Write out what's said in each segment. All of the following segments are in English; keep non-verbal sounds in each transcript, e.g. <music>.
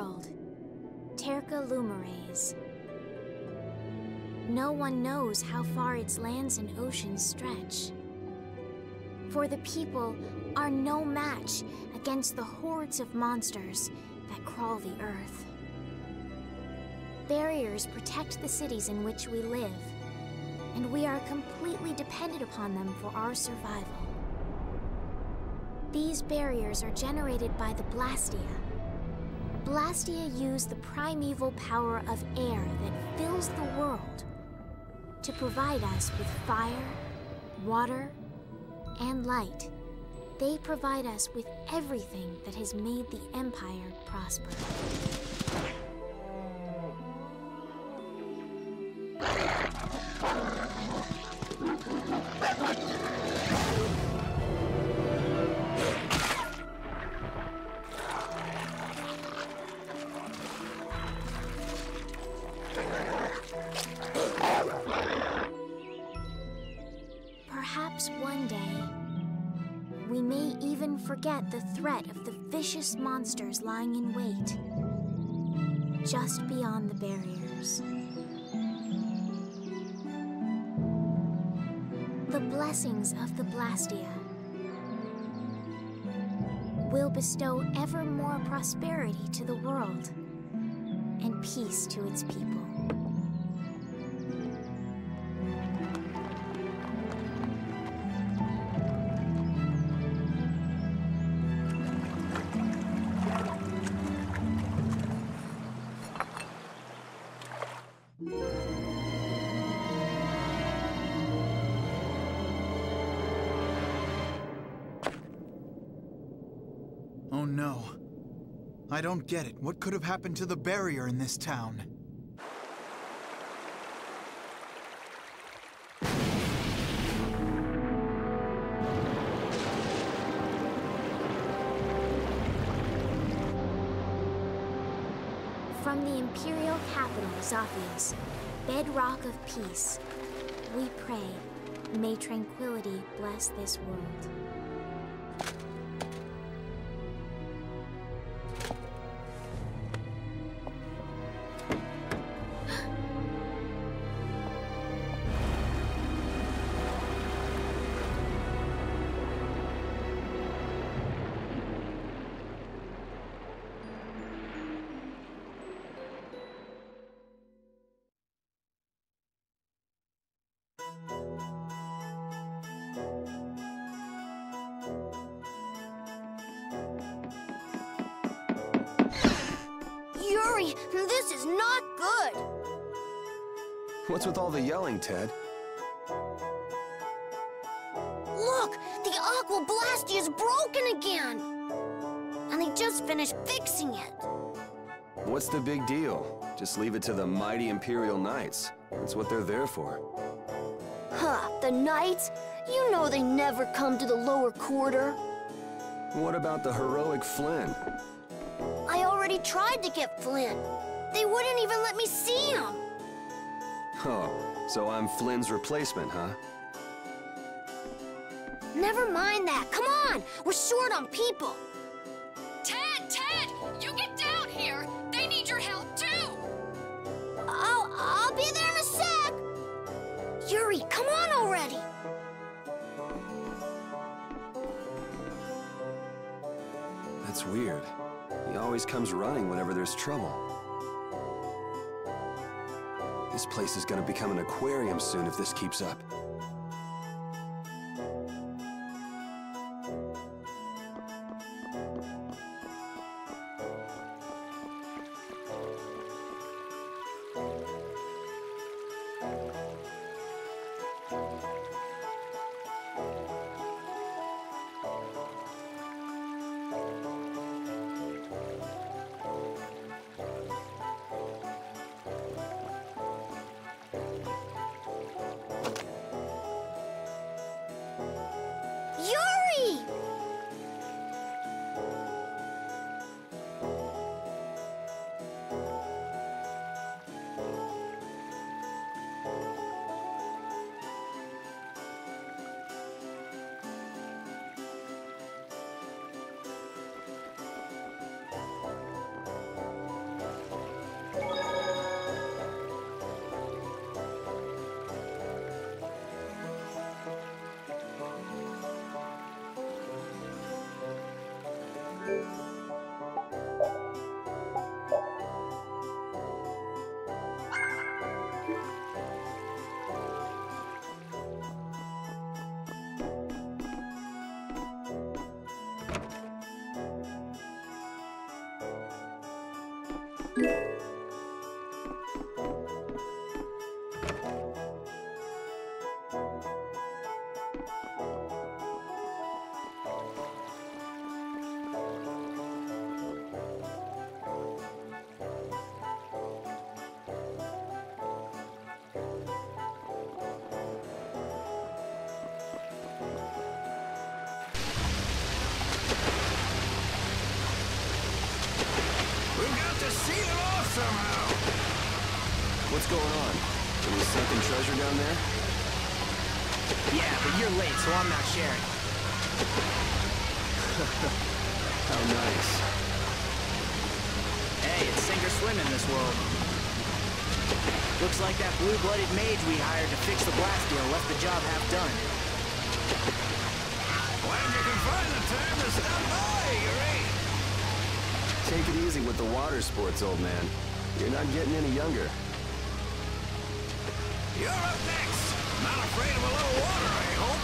world, Terca Lumireis. No one knows how far its lands and oceans stretch. For the people are no match against the hordes of monsters that crawl the earth. Barriers protect the cities in which we live, and we are completely dependent upon them for our survival. These barriers are generated by the Blastia. Blastia use the primeval power of air that fills the world to provide us with fire, water, and light. They provide us with everything that has made the Empire prosper. Monsters lying in wait just beyond the barriers. The blessings of the Blastia will bestow ever more prosperity to the world and peace to its people. Oh no. I don't get it. What could have happened to the barrier in this town? From the imperial capital, Zaphias, bedrock of peace, we pray, may tranquility bless this world. All the yelling, Ted? Look, the Aque Blastia is broken again. And they just finished fixing it. What's the big deal? Just leave it to the mighty Imperial Knights. That's what they're there for. Huh, the Knights? You know they never come to the lower quarter. What about the heroic Flynn? I already tried to get Flynn. They wouldn't even let me see him. Oh, so I'm Flynn's replacement, huh? Never mind that. Come on, we're short on people. Ted, Ted, you get down here. They need your help too. I'll, I'll be there in a sec. Yuri, come on already. That's weird. He always comes running whenever there's trouble. This place is gonna become an aquarium soon if this keeps up. Any sunken treasure down there? Yeah, but you're late, so I'm not sharing. <laughs> How nice. Hey, it's sink or swim in this world. Looks like that blue-blooded mage we hired to fix the blastia left the job half done. Glad you can find the time to stop by, Yuri. Take it easy with the water sports, old man. You're not getting any younger. Not afraid of a little water, I hope.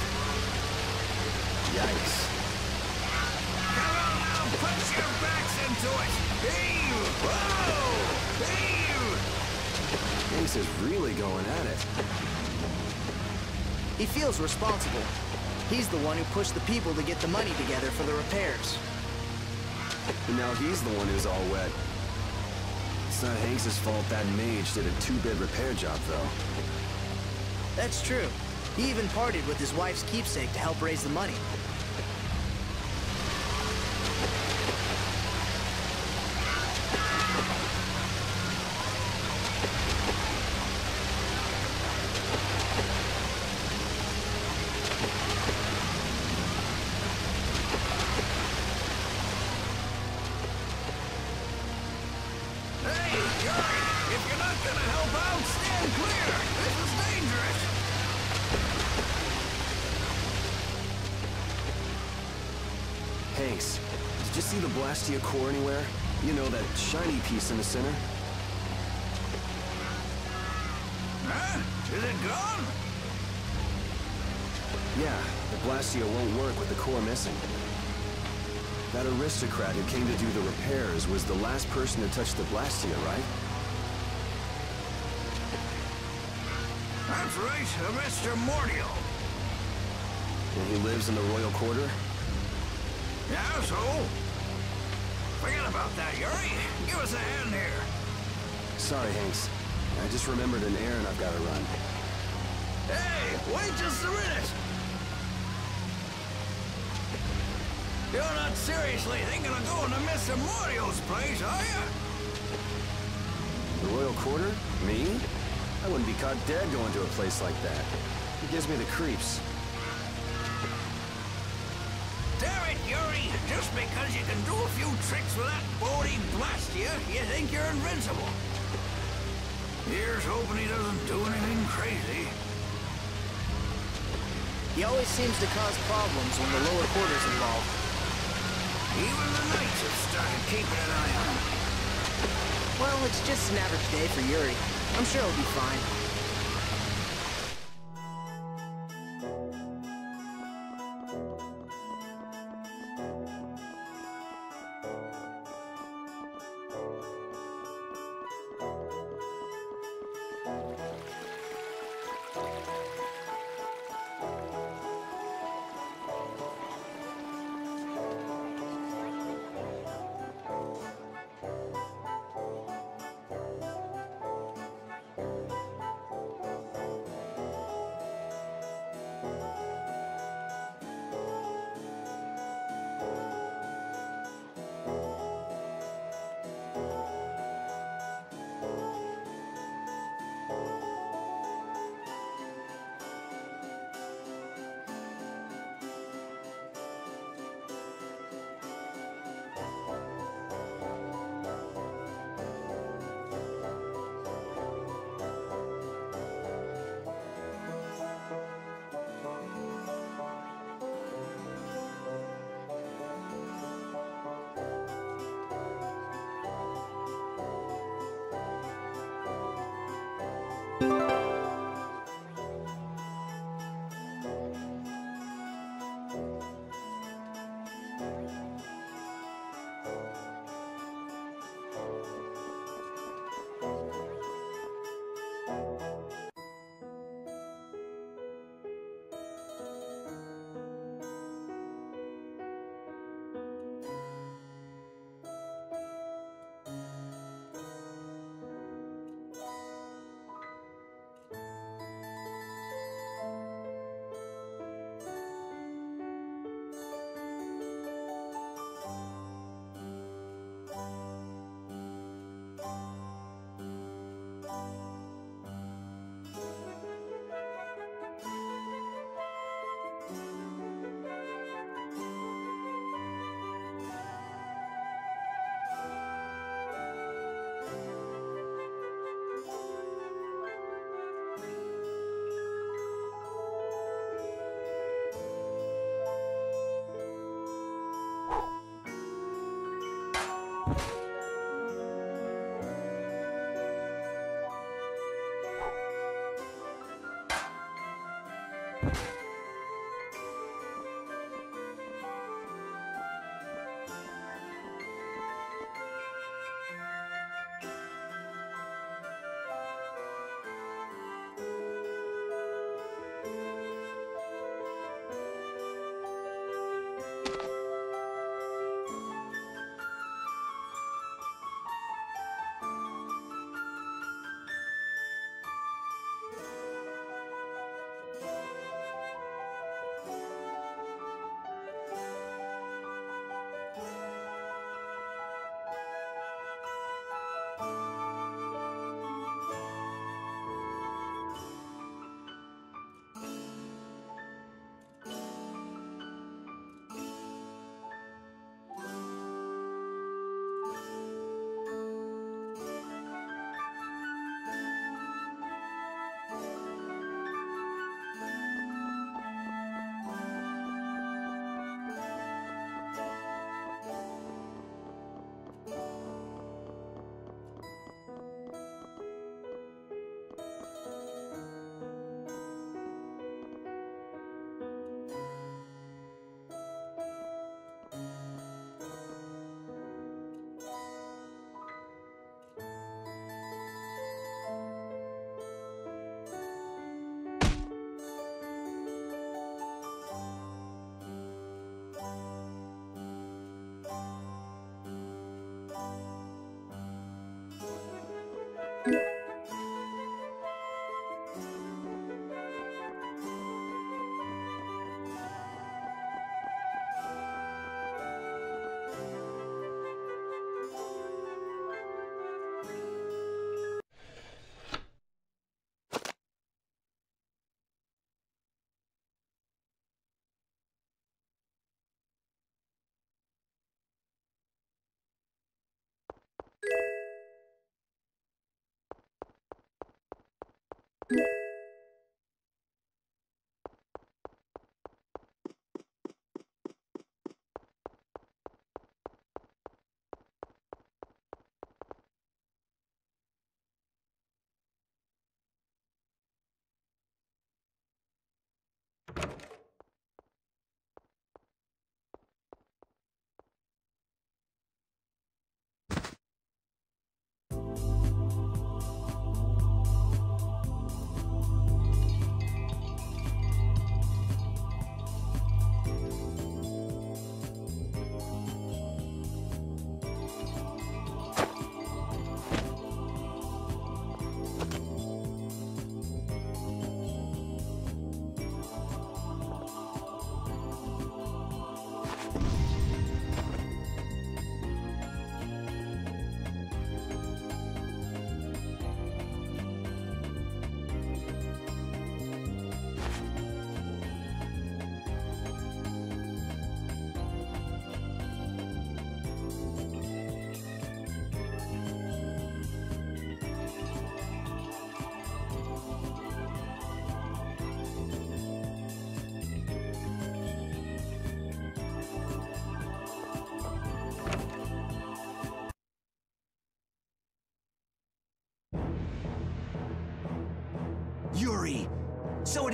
Yikes. Come on now, put your backs into it. Heave! Whoa! Heave! Hanks is really going at it. He feels responsible. He's the one who pushed the people to get the money together for the repairs. And now he's the one who's all wet. It's not Hanks' fault that mage did a two-bit repair job, though. That's true. He even partied with his wife's keepsake to help raise the money. Hey, Yuri! If you're not gonna help out, stand clear. You see the Blastia core anywhere? You know, that shiny piece in the center? Huh? Is it gone? Yeah, the Blastia won't work with the core missing. That aristocrat who came to do the repairs was the last person to touch the Blastia, right? That's right, Mr. Mordio. And he lives in the royal quarter? Yeah, so? Forget about that, Yuri. Give us a hand here. Sorry, Hanks. I just remembered an errand I've got to run. Hey, wait just a minute. You're not seriously thinking of going to Mr. Mordio's place, are you? The royal quarter? Me? I wouldn't be caught dead going to a place like that. It gives me the creeps. Just because you can do a few tricks with that Bodhi Blastia, you think you're invincible. Here's hoping he doesn't do anything crazy. He always seems to cause problems when the lower quarter's involved. Even the knights have started keeping an eye on him. Well, it's just an average day for Yuri. I'm sure he'll be fine.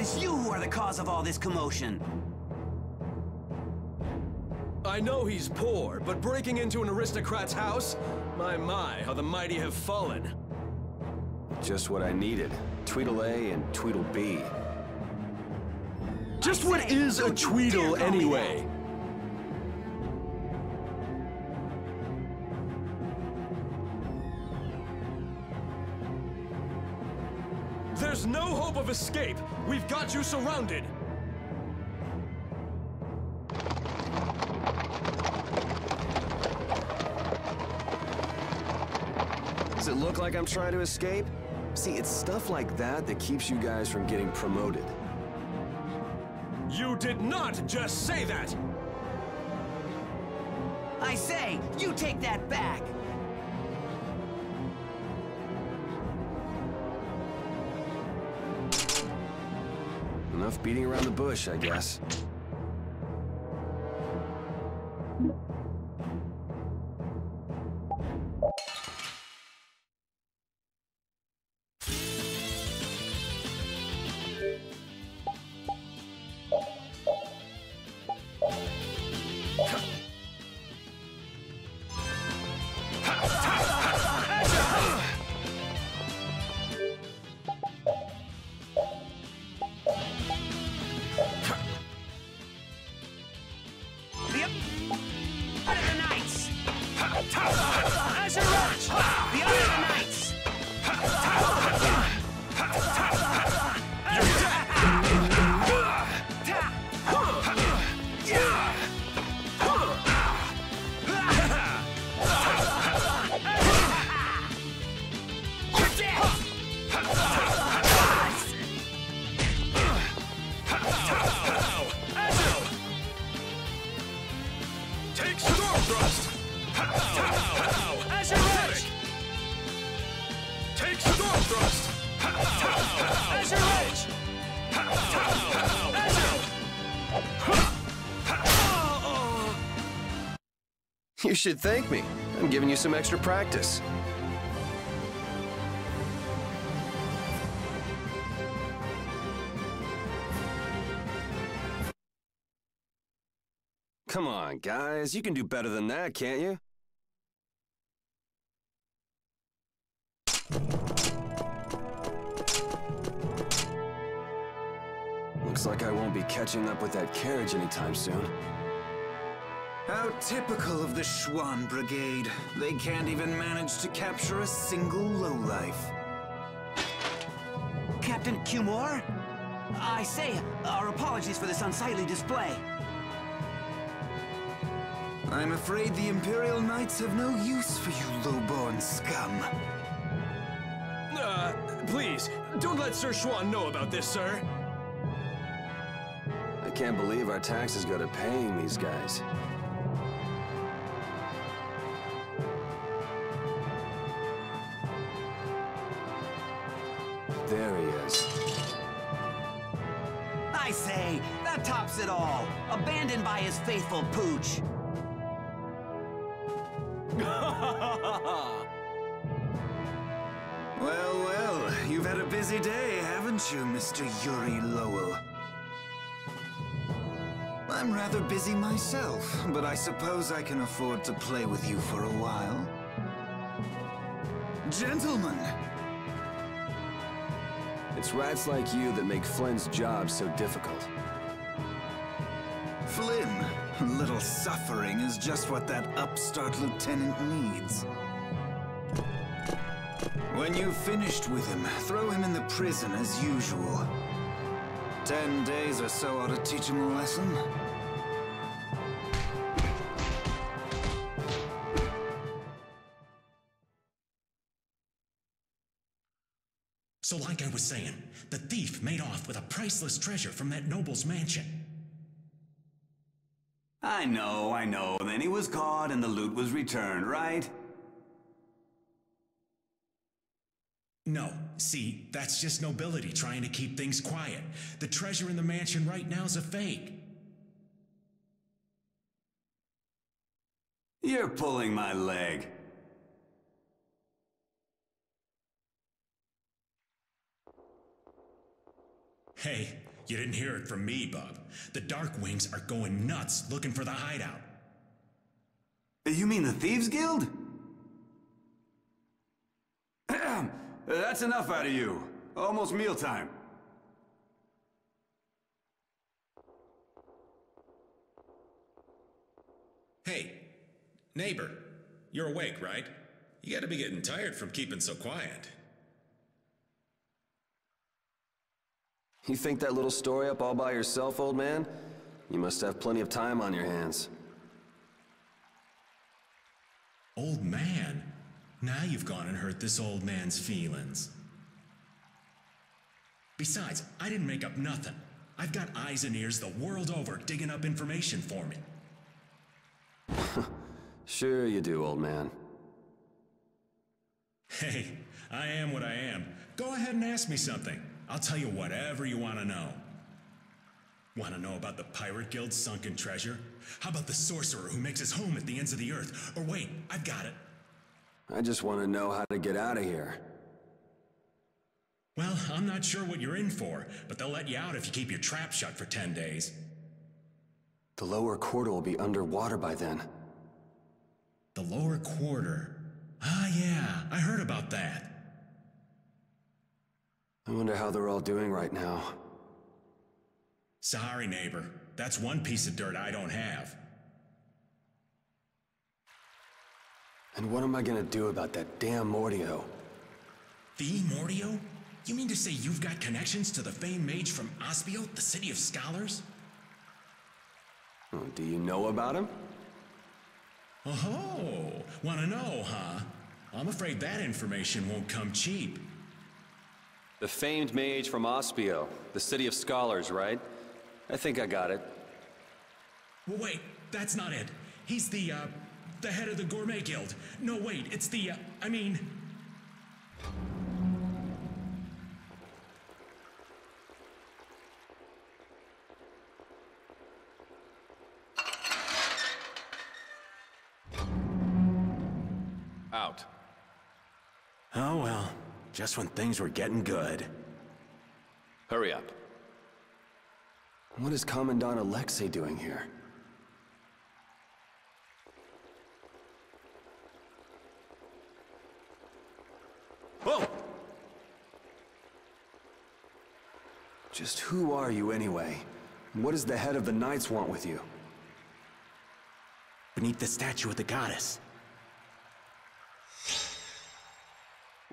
Is you who are the cause of all this commotion. I know he's poor, but breaking into an aristocrat's house? My, my, how the mighty have fallen. Just what I needed. Tweedle A and Tweedle B. Just what is a Tweedle anyway? There's no hope of escape! We've got you surrounded! Does it look like I'm trying to escape? See, it's stuff like that that keeps you guys from getting promoted. You did not just say that! I say, you take that back! Enough beating around the bush, I guess. Should thank me. I'm giving you some extra practice. Come on, guys. You can do better than that, can't you? Looks like I won't be catching up with that carriage anytime soon. How typical of the Schwann Brigade. They can't even manage to capture a single lowlife. Captain Cumore? I say, our apologies for this unsightly display. I'm afraid the Imperial Knights have no use for you lowborn scum. Uh, please, don't let Sir Schwann know about this, sir. I can't believe our taxes go to paying these guys. That it all. Abandoned by his faithful pooch. <laughs> Well, well, you've had a busy day, haven't you, Mr. Yuri Lowell? I'm rather busy myself, but I suppose I can afford to play with you for a while. Gentlemen, It's rats like you that make Flynn's job so difficult. Little suffering is just what that upstart lieutenant needs. When you've finished with him, throw him in the prison as usual. Ten days or so ought to teach him a lesson. So like I was saying, the thief made off with a priceless treasure from that noble's mansion. I know, I know. Then he was caught and the loot was returned, right? No, see, that's just nobility trying to keep things quiet. The treasure in the mansion right now is a fake. You're pulling my leg. Hey, you didn't hear it from me, bub. The Dark Wings are going nuts looking for the hideout. Uh, you mean the Thieves Guild? <clears throat> That's enough out of you. Almost mealtime. Hey, neighbor, you're awake, right? You gotta be getting tired from keeping so quiet. You think that little story up all by yourself, old man? You must have plenty of time on your hands. Old man? Now you've gone and hurt this old man's feelings. Besides, I didn't make up nothing. I've got eyes and ears the world over digging up information for me. <laughs> Sure you do, old man. Hey, I am what I am. Go ahead and ask me something. I'll tell you whatever you want to know. Want to know about the Pirate Guild's sunken treasure? How about the sorcerer who makes his home at the ends of the earth? Or wait, I've got it. I just want to know how to get out of here. Well, I'm not sure what you're in for, but they'll let you out if you keep your trap shut for 10 days. The lower quarter will be underwater by then. The lower quarter? Ah, yeah, I heard about that. I wonder how they're all doing right now. Sorry, neighbor. That's one piece of dirt I don't have. And what am I gonna do about that damn Mordio? The Mordio? You mean to say you've got connections to the famed mage from Aspio, the city of scholars? Oh, do you know about him? Oh, wanna know, huh? I'm afraid that information won't come cheap. The famed mage from Aspio, the city of scholars, right? I think I got it. Well, wait, that's not it. He's the, uh, the head of the Gourmet Guild. No, wait, it's the, uh, I mean... just when things were getting good. Hurry up. What is Commandant Alexei doing here? Whoa! Just who are you anyway? What does the head of the Knights want with you? Beneath the statue of the goddess.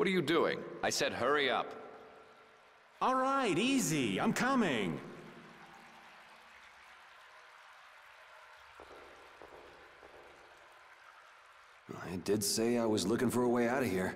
Are you doing? I said hurry up. All right, easy. I'm coming. I did say I was looking for a way out of here.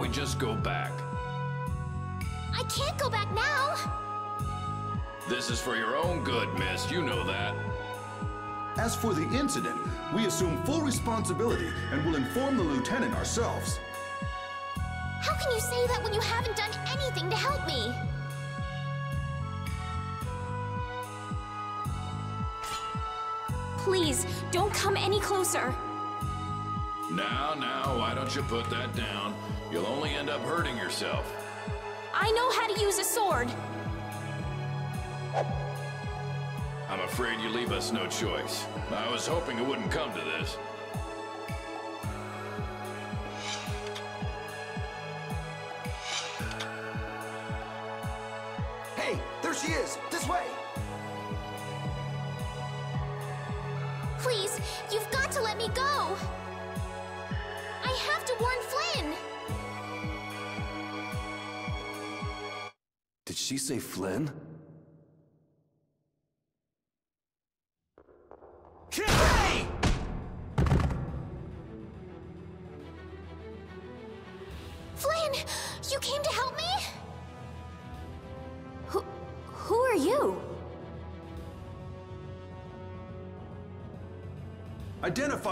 don't we just go back? I can't go back now! This is for your own good, miss. You know that. As for the incident, we assume full responsibility and will inform the lieutenant ourselves. How can you say that when you haven't done anything to help me? Please, don't come any closer. Now, now, why don't you put that down? You'll only end up hurting yourself. I know how to use a sword. I'm afraid you leave us no choice. I was hoping it wouldn't come to this.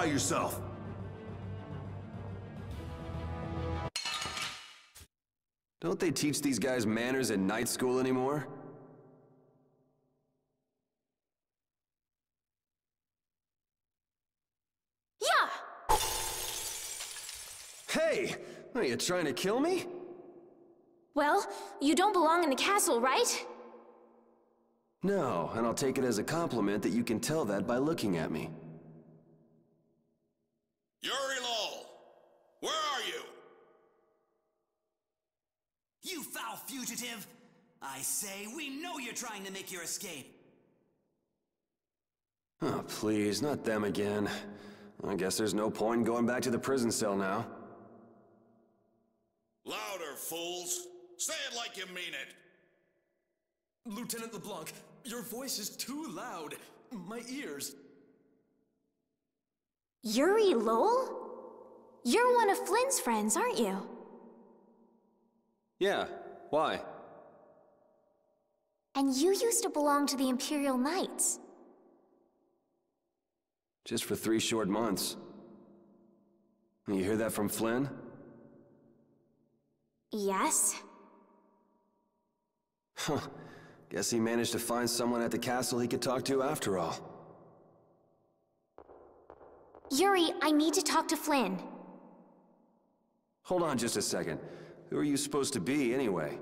Yourself! Don't they teach these guys manners in night school anymore? Yeah! Hey! Are you trying to kill me? Well, you don't belong in the castle, right? No, and I'll take it as a compliment that you can tell that by looking at me. Yuri Lowell, where are you? You foul fugitive! I say, we know you're trying to make your escape. Oh, please, not them again. I guess there's no point in going back to the prison cell now. Louder, fools! Say it like you mean it! Lieutenant LeBlanc, your voice is too loud. My ears. Yuri Lowell? You're one of Flynn's friends, aren't you? Yeah, why? And you used to belong to the Imperial Knights. Just for three short months. You hear that from Flynn? Yes? Huh. Guess he managed to find someone at the castle he could talk to after all. Yuri, I need to talk to Flynn. Hold on just a second. Who are you supposed to be, anyway?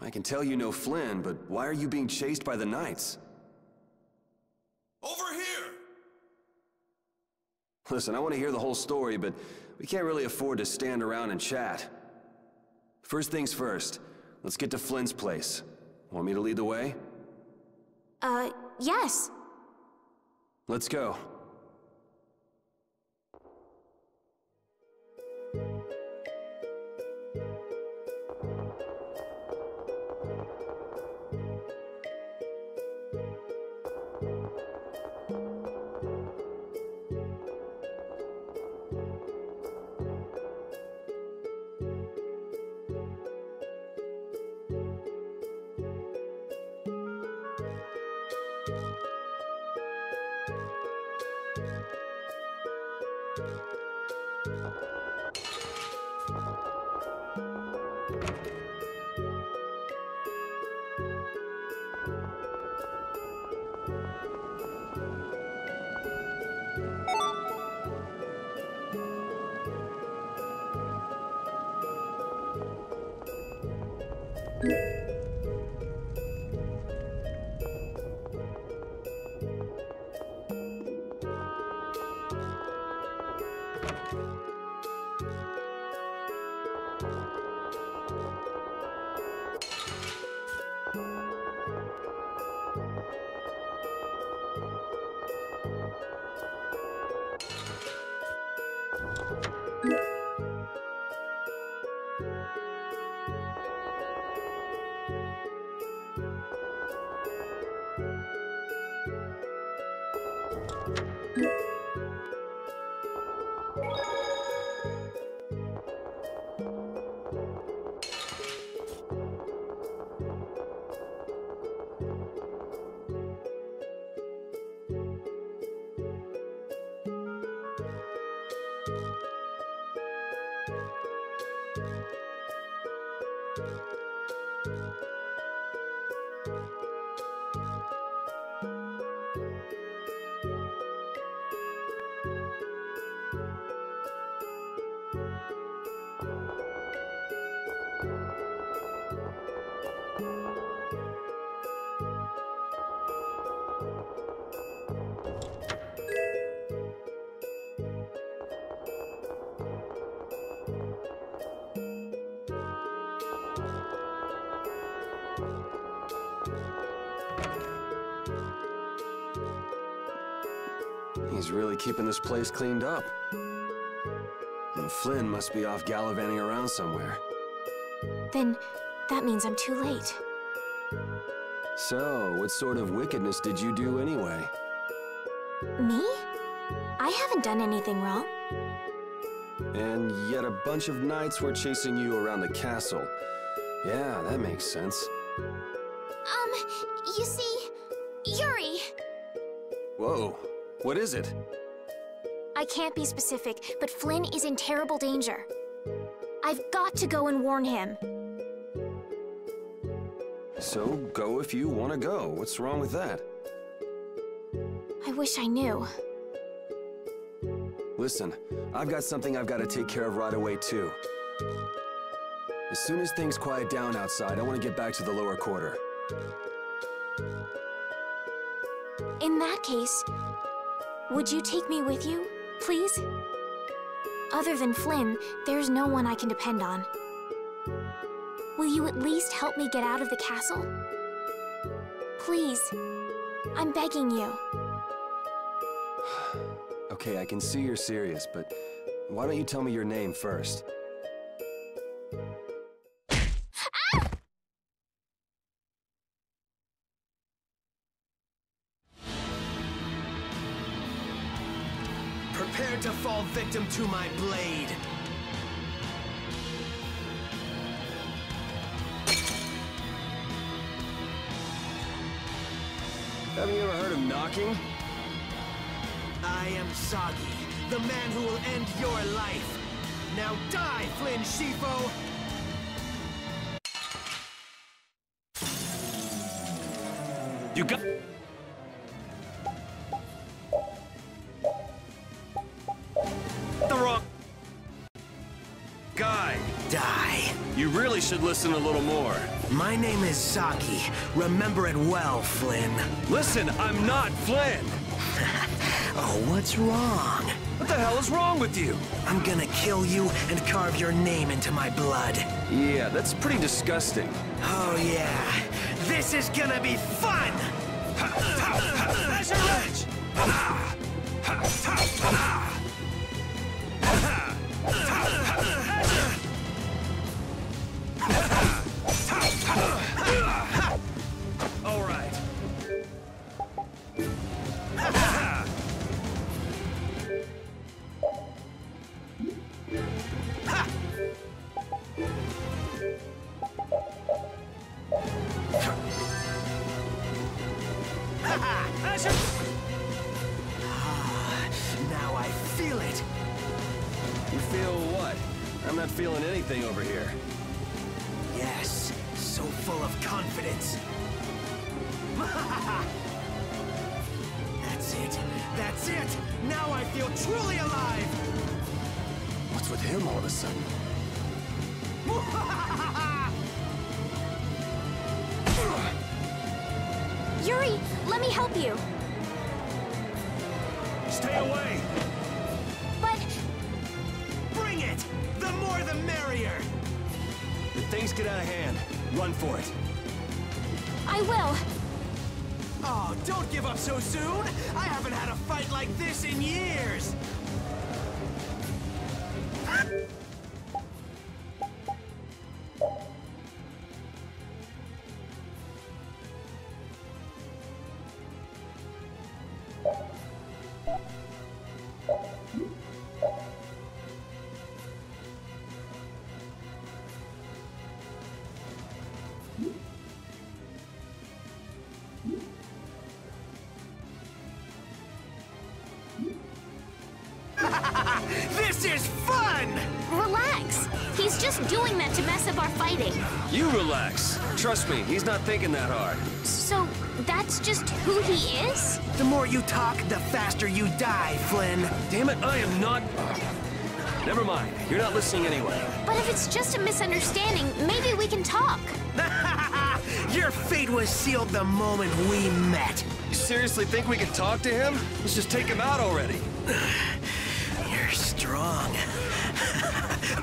I can tell you know Flynn, but why are you being chased by the Knights? Over here! Listen, I want to hear the whole story, but we can't really afford to stand around and chat. First things first, let's get to Flynn's place. Want me to lead the way? Uh, yes. Let's go. He's really keeping this place cleaned up. And Flynn must be off gallivanting around somewhere. Then that means I'm too late. So, what sort of wickedness did you do anyway? Me? I haven't done anything wrong. And yet a bunch of knights were chasing you around the castle. Yeah, that makes sense. What is it? I can't be specific, but Flynn is in terrible danger. I've got to go and warn him. So, go if you want to go. What's wrong with that? I wish I knew. Listen, I've got something I've got to take care of right away, too. As soon as things quiet down outside, I want to get back to the lower quarter. In that case, would you take me with you, please? Other than Flynn, there's no one I can depend on. Will you at least help me get out of the castle? Please. I'm begging you. <sighs> Okay, I can see you're serious, but why don't you tell me your name first? Victim to my blade. Haven't you ever heard of knocking? I am Zagi, the man who will end your life. Now die, Flynn Scifo! You got... should listen a little more. My name is Zagi. Remember it well, Flynn. Listen, I'm not Flynn! <laughs> Oh, what's wrong? What the hell is wrong with you? I'm gonna kill you and carve your name into my blood. Yeah, that's pretty disgusting. Oh, yeah. This is gonna be fun! <laughs> You feel what? I'm not feeling anything over here. Yes, so full of confidence. That's it. That's it. Now I feel truly alive. What's with him all of a sudden? Yuri, let me help you. Stay away! Things get out of hand, run for it. I will. Oh, don't give up so soon! I haven't had a fight like this in years! Trust me, he's not thinking that hard. So, that's just who he is? The more you talk, the faster you die, Flynn. Damn it, I am not... Never mind, you're not listening anyway. But if it's just a misunderstanding, maybe we can talk. <laughs> Your fate was sealed the moment we met. You seriously think we can talk to him? Let's just take him out already. <sighs> You're strong. <laughs>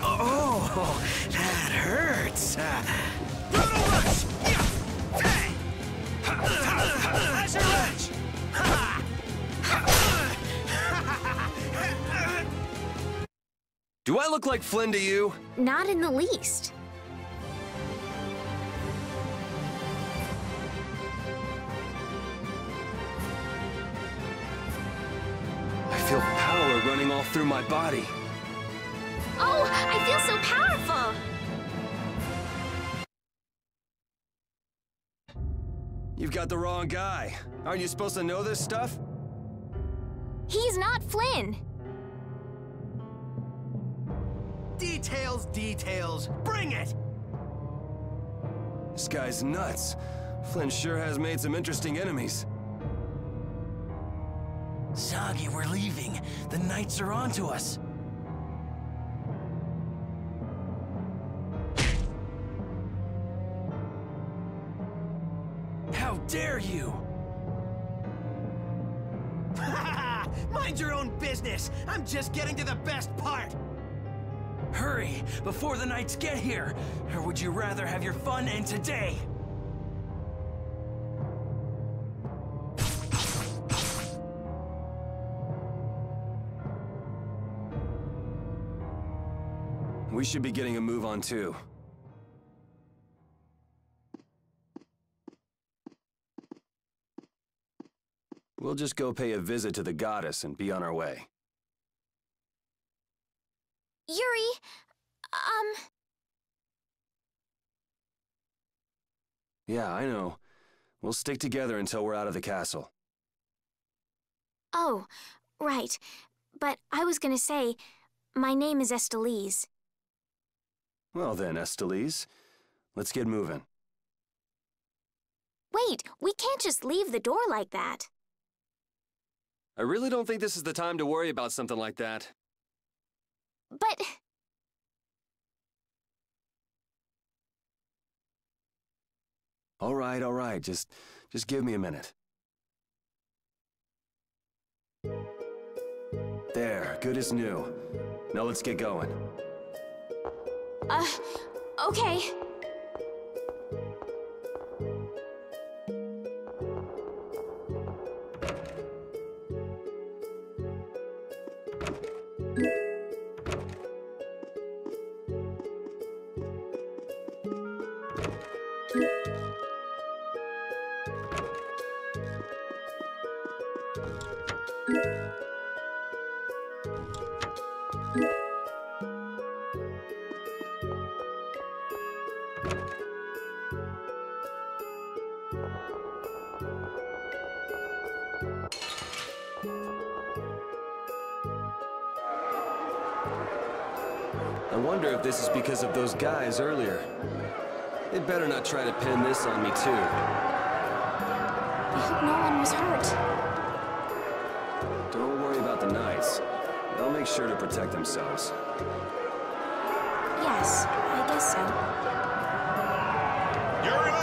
oh, that hurts. Look like Flynn to you? Not in the least. I feel power running all through my body. Oh, I feel so powerful! You've got the wrong guy. Aren't you supposed to know this stuff? He's not Flynn. Details, details. Bring it! This guy's nuts. Flynn sure has made some interesting enemies. Zagi, we're leaving. The Knights are onto us. How dare you! <laughs> Mind your own business. I'm just getting to the best part. Hurry, before the Knights get here! Or would you rather have your fun end today? We should be getting a move on too. We'll just go pay a visit to the goddess and be on our way. Yuri, um... Yeah, I know. We'll stick together until we're out of the castle. Oh, right. But I was gonna say, my name is Estellise. Well then, Estellise, let's get moving. Wait, we can't just leave the door like that. I really don't think this is the time to worry about something like that. But... All right, all right, just, just give me a minute. There, good as new. Now let's get going. Uh, okay. Those guys earlier. They'd better not try to pin this on me, too. I hope no one was hurt. Don't worry about the Knights. They'll make sure to protect themselves. Yes, I guess so. You're!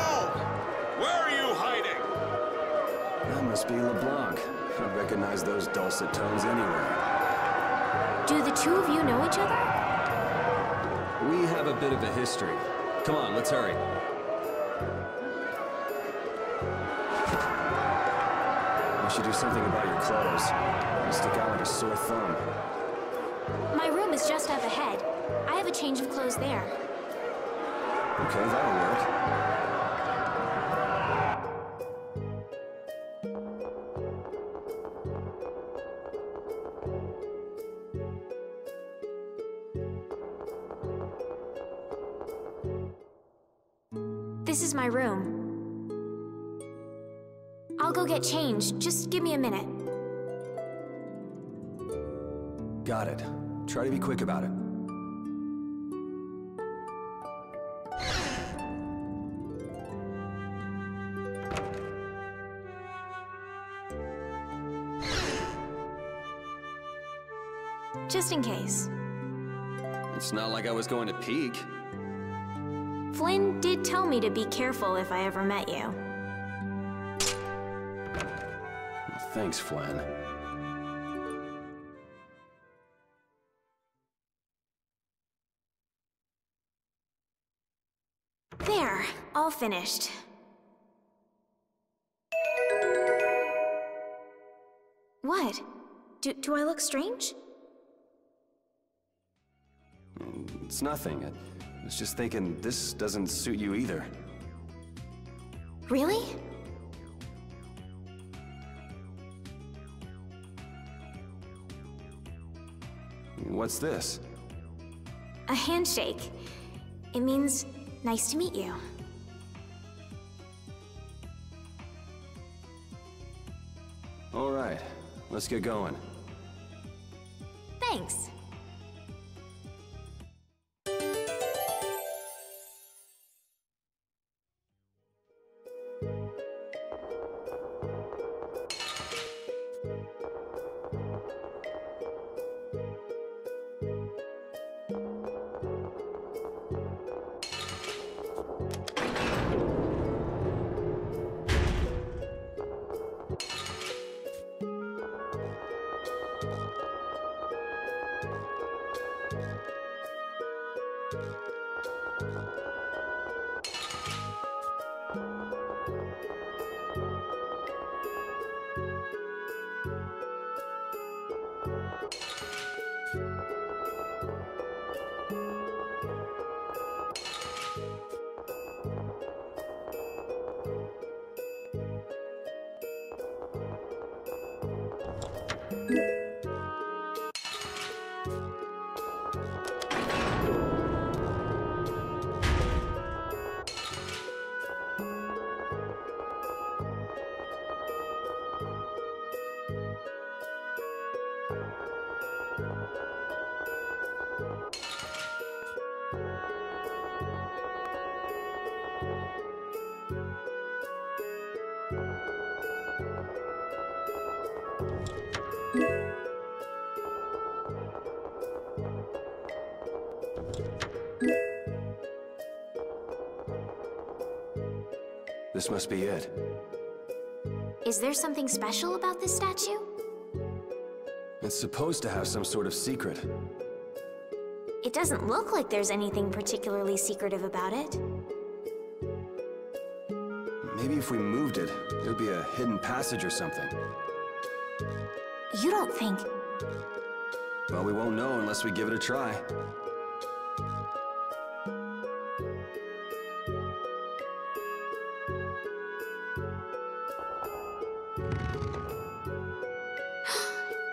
Where are you hiding? That must be LeBlanc. I'd recognize those dulcet tones anywhere. Do the two of you know each other? Have a bit of a history. Come on, let's hurry. We should do something about your clothes. You stick out like a sore thumb. My room is just up ahead. I have a change of clothes there. Okay, that'll work. Give me a minute. Got it. Try to be quick about it. Just in case. It's not like I was going to peek. Flynn did tell me to be careful if I ever met you. Thanks, Flynn. There, all finished. What? Do, do I look strange? It's nothing. I was just thinking this doesn't suit you either. Really? What's this? A handshake. It means nice to meet you. All right, let's get going. Thanks. This must be it. Is there something special about this statue? It's supposed to have some sort of secret. It doesn't look like there's anything particularly secretive about it. Maybe if we moved it, there'd be a hidden passage or something. You don't think... Well, we won't know unless we give it a try. <gasps>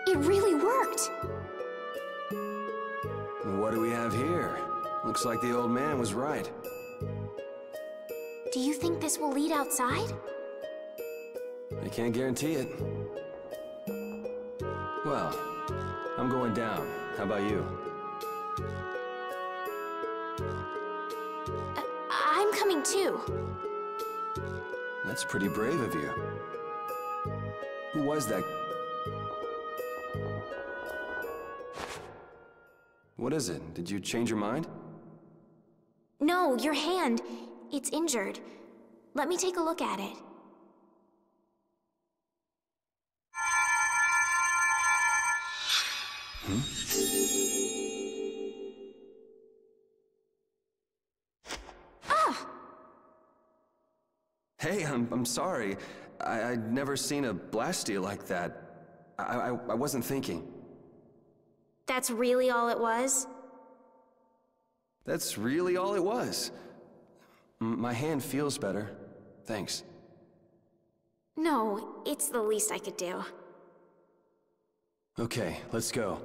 It really worked! What do we have here? Looks like the old man was right. Do you think this will lead outside? I can't guarantee it. Well, I'm going down. How about you? Uh, I'm coming too. That's pretty brave of you. Who was that? What is it? Did you change your mind? No, your hand. It's injured. Let me take a look at it. Hey, I'm, I'm sorry. I, I'd never seen a Blastia like that. I, I, I wasn't thinking. That's really all it was? That's really all it was. M- my hand feels better. Thanks. No, it's the least I could do. Okay, let's go.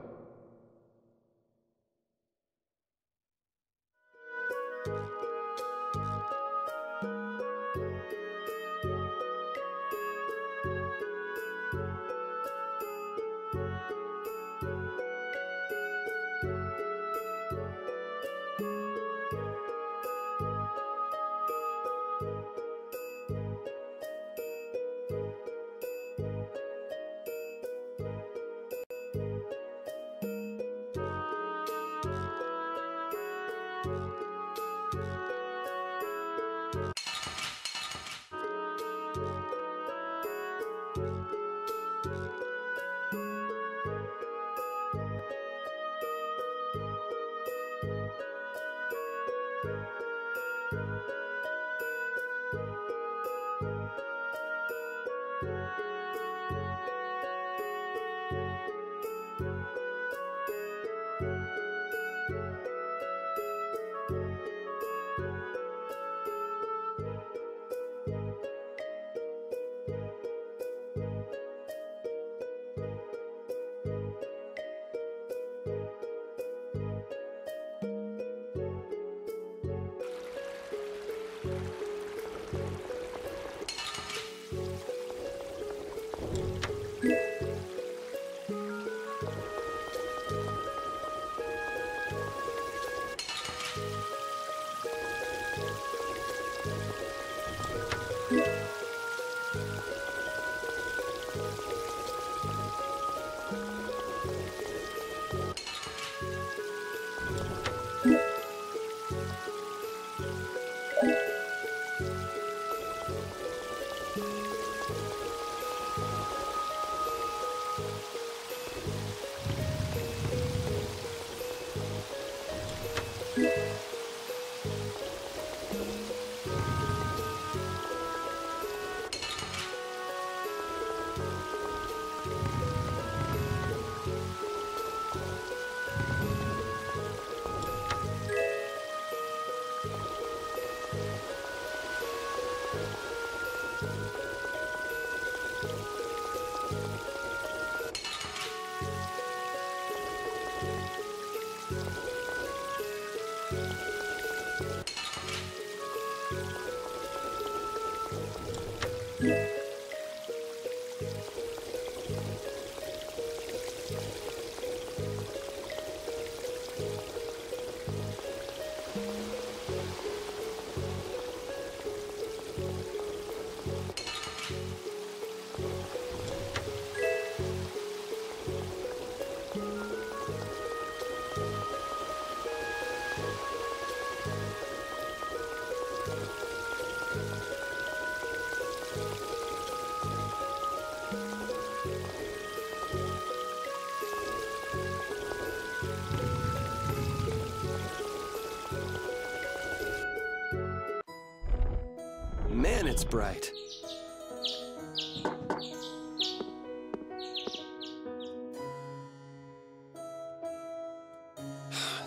Bright. <sighs>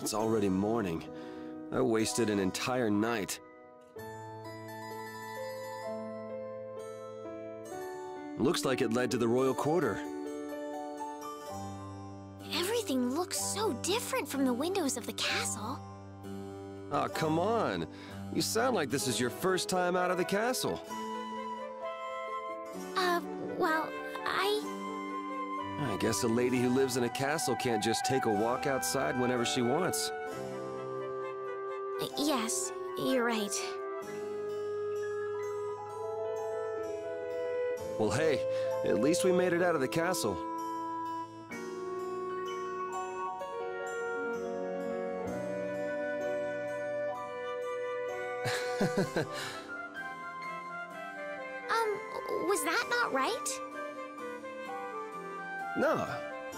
It's already morning. I wasted an entire night. Looks like it led to the royal quarter. Everything looks so different from the windows of the castle. Oh, come on. You sound like this is your first time out of the castle. Uh, well, I... I guess a lady who lives in a castle can't just take a walk outside whenever she wants. Yes, you're right. Well, hey, at least we made it out of the castle. <laughs> Um, was that not right? no,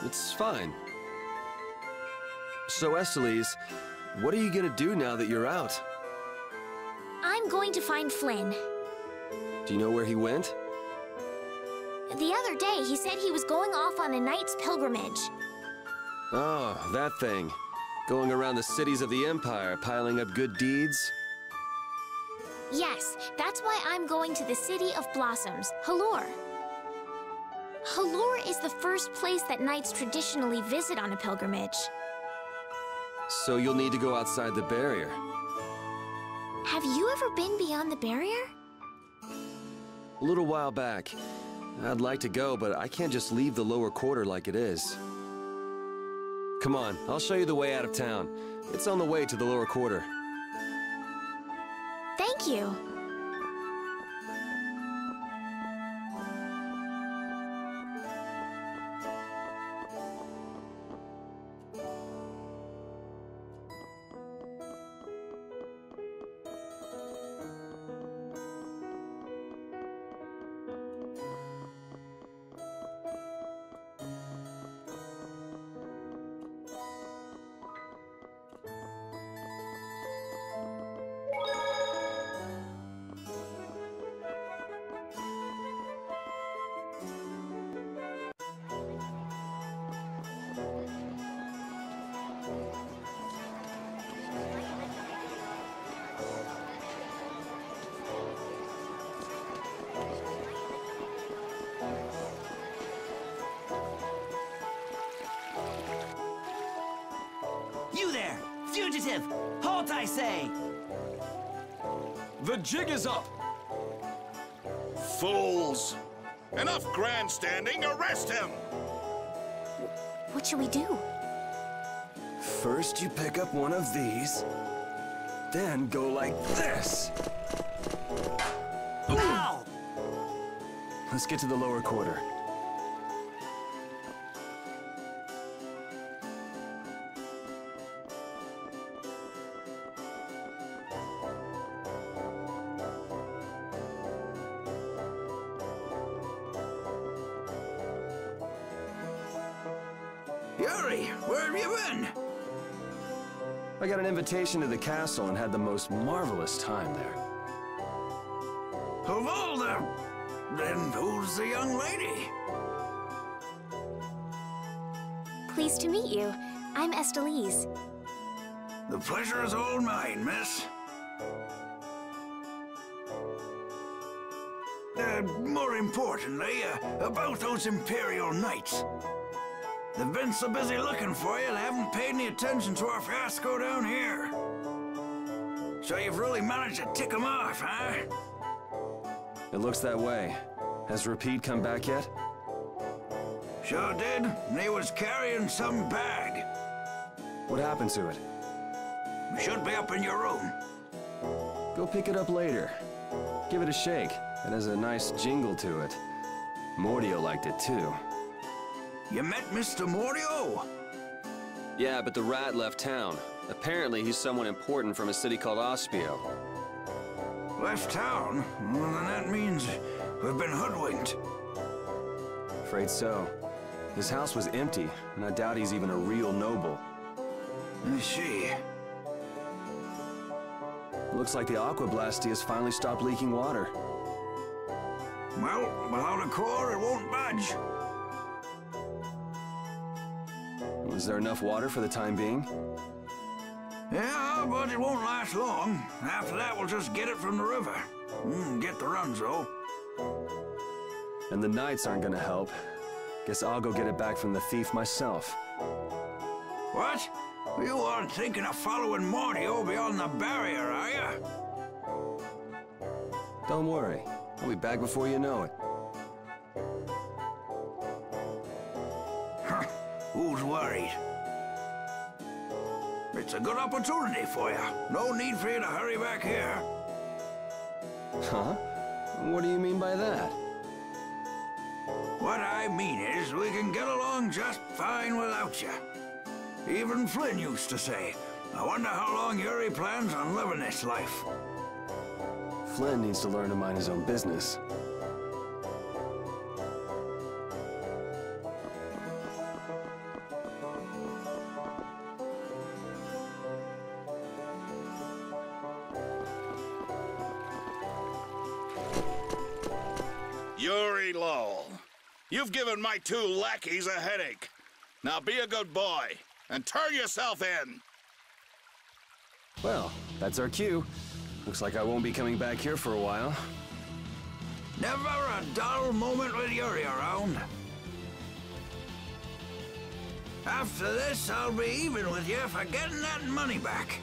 it's fine. So, Estellise, what are you gonna do now that you're out? I'm going to find Flynn. Do you know where he went? The other day, he said he was going off on a knight's pilgrimage. Oh, that thing. Going around the cities of the Empire, piling up good deeds? Yes, that's why I'm going to the City of Blossoms, Halure. Halure is the first place that knights traditionally visit on a pilgrimage. So you'll need to go outside the barrier. Have you ever been beyond the barrier? A little while back. I'd like to go, but I can't just leave the lower quarter like it is. Come on, I'll show you the way out of town. It's on the way to the lower quarter. Thank you. Fugitive! Halt, I say! The jig is up! Fools! Enough grandstanding, arrest him! What should we do? First, you pick up one of these, then go like this. Ow! Let's get to the lower quarter. Invitation to the castle and had the most marvelous time there. Of all the... Then who's the young lady? Pleased to meet you. I'm Estellise. The pleasure is all mine, miss. Uh, more importantly, uh, about those Imperial Knights. They've been so busy looking for you, they haven't paid any attention to our fiasco down here. So you've really managed to tick them off, huh? It looks that way. Has Repede come back yet? Sure did. And he was carrying some bag. What happened to it? Should be up in your room. Go pick it up later. Give it a shake. It has a nice jingle to it. Mordio liked it too. You met Mr. Mordio? Yeah, but the rat left town. Apparently, he's someone important from a city called Aspio. Left town? Well, then that means we've been hoodwinked. Afraid so. His house was empty, and I doubt he's even a real noble. I see. Looks like the Aque Blastia has finally stopped leaking water. Well, without a core, it won't budge. Is there enough water for the time being? Yeah, but it won't last long. After that, we'll just get it from the river. Mm, get the runs, though. And the knights aren't gonna help. Guess I'll go get it back from the thief myself. What? You aren't thinking of following Mordio beyond the barrier, are you? Don't worry. I'll be back before you know it. Who's worried? It's a good opportunity for you. No need for you to hurry back here. Huh? What do you mean by that? What I mean is, we can get along just fine without you. Even Flynn used to say, I wonder how long Yuri plans on living this life. Flynn needs to learn to mind his own business. Yuri Lowell. You've given my two lackeys a headache. Now be a good boy and turn yourself in. Well, that's our cue. Looks like I won't be coming back here for a while. Never a dull moment with Yuri around. After this, I'll be even with you for getting that money back.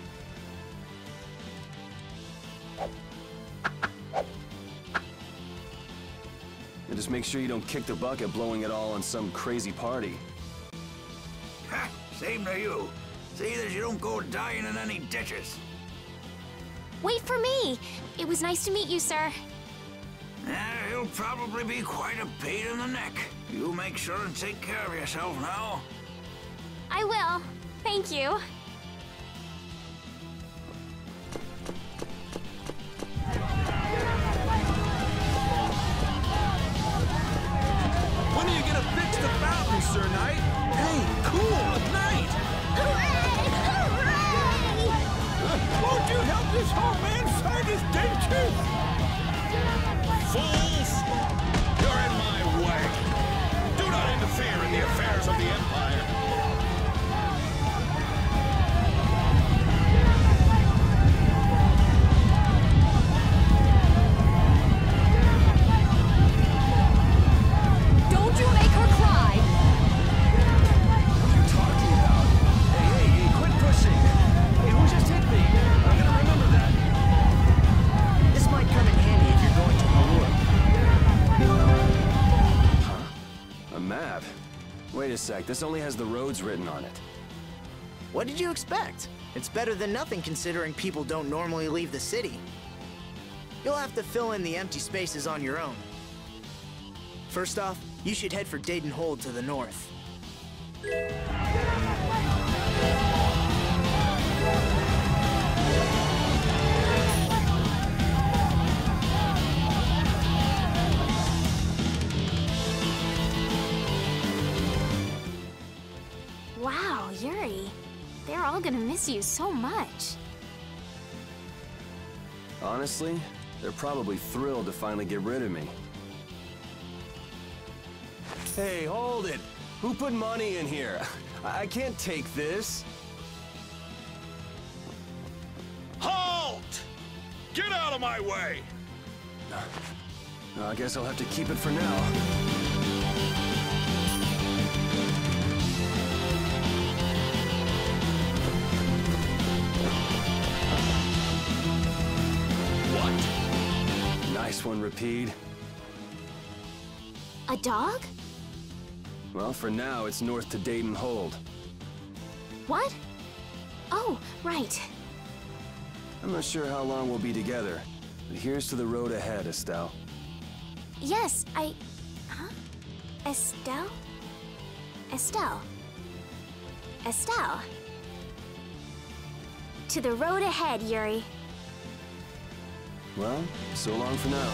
And just make sure you don't kick the bucket blowing it all on some crazy party. Ha! Same to you. See that you don't go dying in any ditches. Wait for me! It was nice to meet you, sir. Yeah, he'll probably be quite a pain in the neck. You make sure and take care of yourself now. I will. Thank you. His Sec, this only has the roads written on it. What did you expect? It's better than nothing considering people don't normally leave the city. You'll have to fill in the empty spaces on your own. First off, you should head for Deidon Hold to the north. All gonna miss you so much. Honestly, they're probably thrilled to finally get rid of me. Hey, hold it! Who put money in here? I <laughs> I can't take this. Halt! Get out of my way! Uh, I guess I'll have to keep it for now. One, Repede. A dog? Well, for now, it's north to Deidon Hold. What? Oh, right. I'm not sure how long we'll be together, but here's to the road ahead, Estelle. Yes, I. Huh? Estelle? Estelle. Estelle. To the road ahead, Yuri. Well, so long for now.